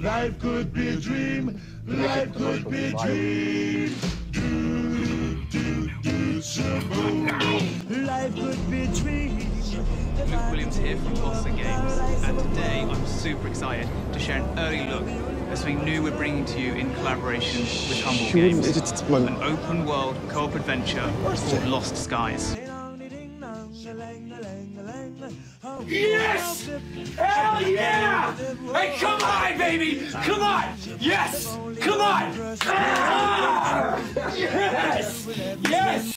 Life could be a dream. Life could be a dream. Do, do, do, Simone. Life could be a dream. Luke Williams here from Bossa Games, and today I'm super excited to share an early look at something new we're bringing to you in collaboration with Humble Games. An open world co-op adventure called Lost Skies. Yes! Hey, come on, baby! Come on! Yes! Come on! Ah! Yes! Yes!